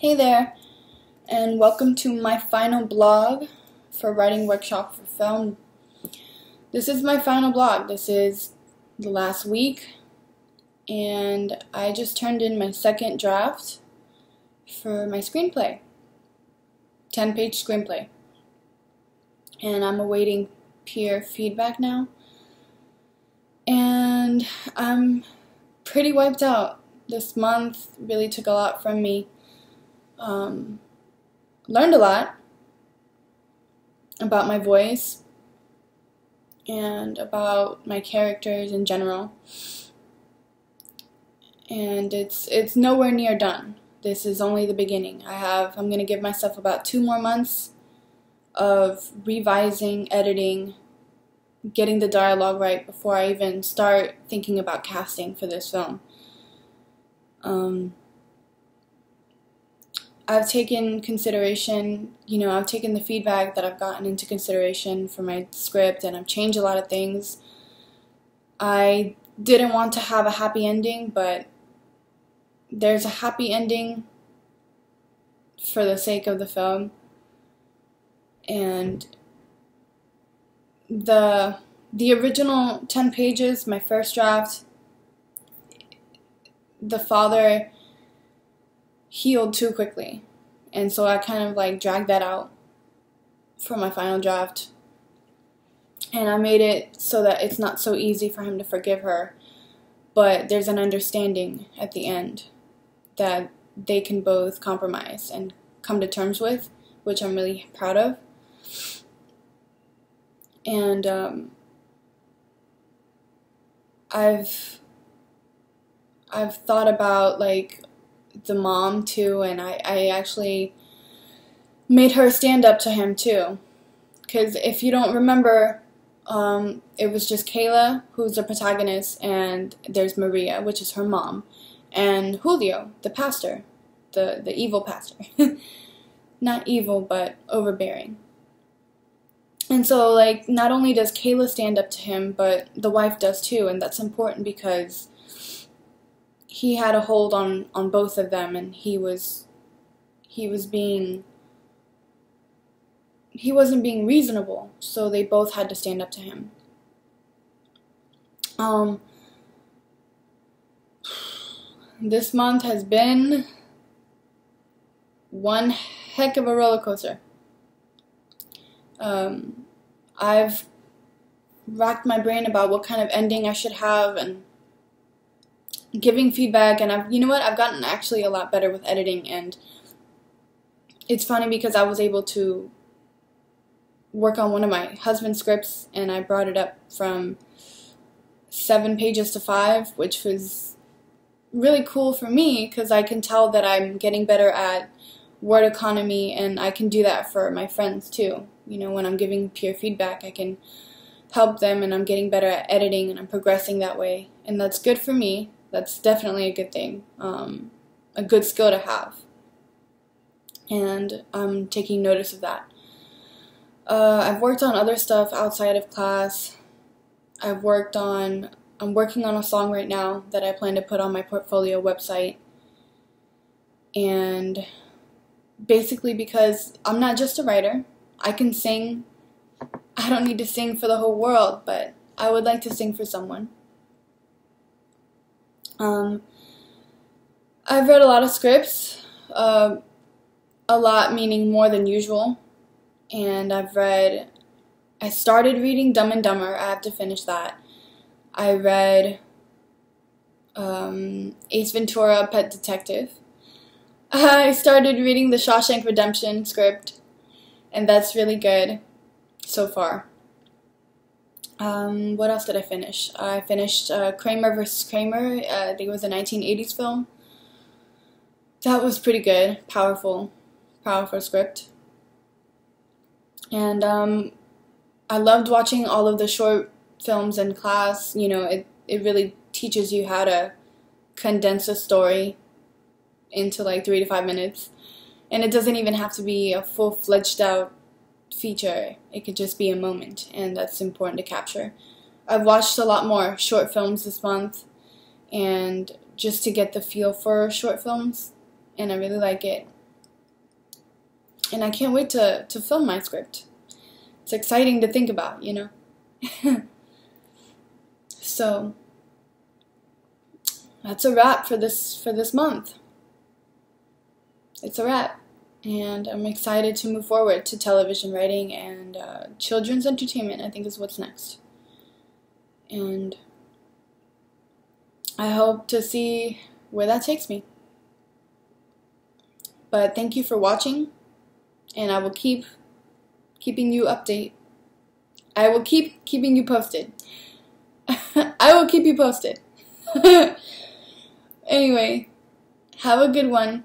Hey there, and welcome to my final blog for Writing Workshop for Film. This is my final blog. This is the last week, and I just turned in my second draft for my screenplay 10 page screenplay. And I'm awaiting peer feedback now. And I'm pretty wiped out. This month really took a lot from me um, learned a lot about my voice and about my characters in general. And it's it's nowhere near done. This is only the beginning. I have I'm going to give myself about 2 more months of revising, editing, getting the dialogue right before I even start thinking about casting for this film. Um, I've taken consideration, you know, I've taken the feedback that I've gotten into consideration for my script and I've changed a lot of things. I didn't want to have a happy ending, but there's a happy ending for the sake of the film. And the the original 10 pages, my first draft, the father healed too quickly. And so I kind of like dragged that out for my final draft. And I made it so that it's not so easy for him to forgive her, but there's an understanding at the end that they can both compromise and come to terms with, which I'm really proud of. And um, I've I've thought about like the mom too, and I, I actually made her stand up to him too. Because if you don't remember, um, it was just Kayla, who's the protagonist, and there's Maria, which is her mom, and Julio, the pastor, the, the evil pastor. Not evil, but overbearing. And so, like, not only does Kayla stand up to him, but the wife does too, and that's important because he had a hold on on both of them and he was he was being he wasn't being reasonable so they both had to stand up to him. Um this month has been one heck of a roller coaster. Um i've racked my brain about what kind of ending i should have and giving feedback and I've you know what I've gotten actually a lot better with editing and it's funny because I was able to work on one of my husband's scripts and I brought it up from seven pages to five which was really cool for me because I can tell that I'm getting better at word economy and I can do that for my friends too. You know when I'm giving peer feedback I can help them and I'm getting better at editing and I'm progressing that way and that's good for me that's definitely a good thing, um, a good skill to have. And I'm taking notice of that. Uh, I've worked on other stuff outside of class. I've worked on, I'm working on a song right now that I plan to put on my portfolio website. And basically because I'm not just a writer, I can sing. I don't need to sing for the whole world, but I would like to sing for someone. Um, I've read a lot of scripts, uh, a lot meaning more than usual, and I've read. I started reading Dumb and Dumber. I have to finish that. I read um, Ace Ventura: Pet Detective. I started reading the Shawshank Redemption script, and that's really good so far. Um, what else did I finish? I finished uh, Kramer vs. Kramer. Uh, I think it was a 1980s film. That was pretty good. Powerful, powerful script. And um, I loved watching all of the short films in class. You know, it, it really teaches you how to condense a story into like three to five minutes. And it doesn't even have to be a full fledged out feature. It could just be a moment, and that's important to capture. I've watched a lot more short films this month, and just to get the feel for short films, and I really like it. and I can't wait to, to film my script. It's exciting to think about, you know. so that's a wrap for this for this month. It's a wrap, and I'm excited to move forward to television writing and uh, children's entertainment. I think is what's next, and I hope to see where that takes me. But thank you for watching, and I will keep keeping you update. I will keep keeping you posted. I will keep you posted. anyway, have a good one.